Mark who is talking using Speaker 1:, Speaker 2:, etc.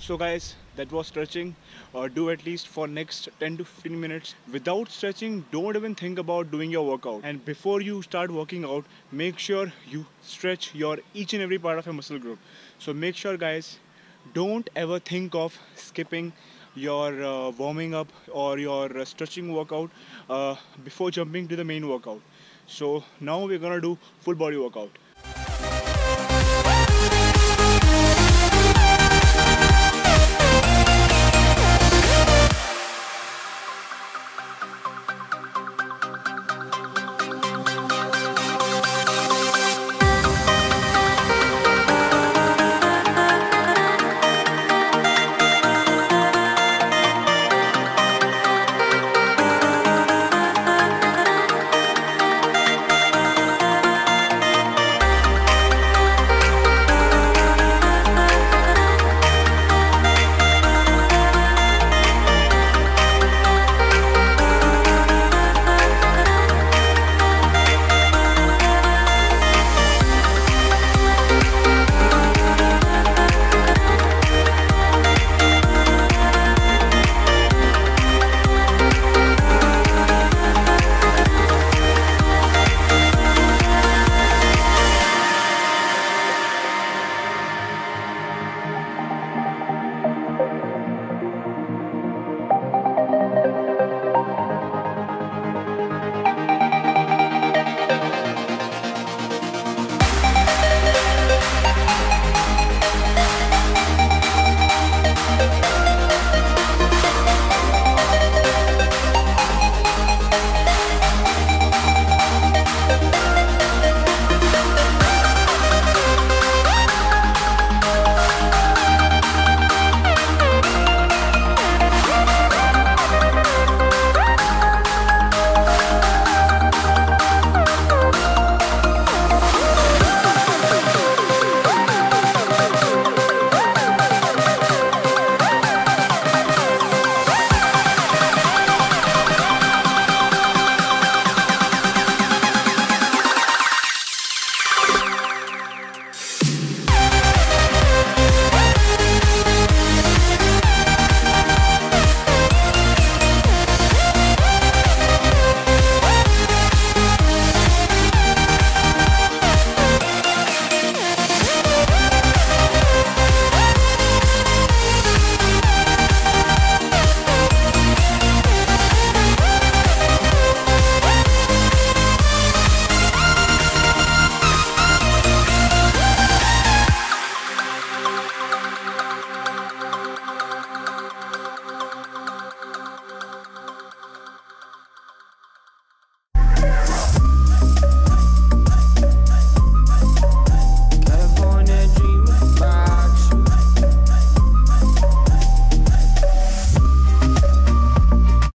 Speaker 1: so guys that was stretching. Uh, do at least for next 10 to 15 minutes. Without stretching don't even think about doing your workout. And before you start working out make sure you stretch your each and every part of your muscle group. So make sure guys don't ever think of skipping your uh, warming up or your uh, stretching workout uh, before jumping to the main workout. So now we're gonna do full body workout.